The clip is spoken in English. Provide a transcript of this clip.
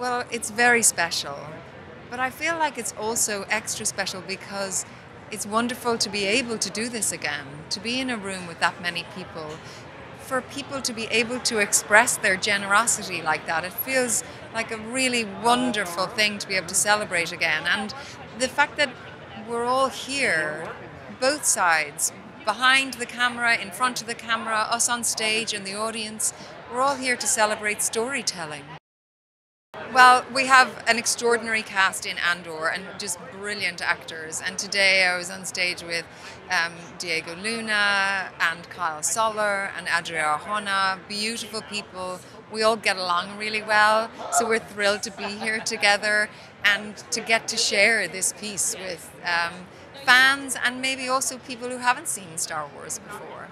Well, it's very special, but I feel like it's also extra special because it's wonderful to be able to do this again, to be in a room with that many people, for people to be able to express their generosity like that. It feels like a really wonderful thing to be able to celebrate again. And the fact that we're all here, both sides, behind the camera, in front of the camera, us on stage and the audience, we're all here to celebrate storytelling. Well, we have an extraordinary cast in Andor and just brilliant actors. And today I was on stage with um, Diego Luna and Kyle Soller and Adria Arjona, beautiful people. We all get along really well, so we're thrilled to be here together and to get to share this piece with um, fans and maybe also people who haven't seen Star Wars before.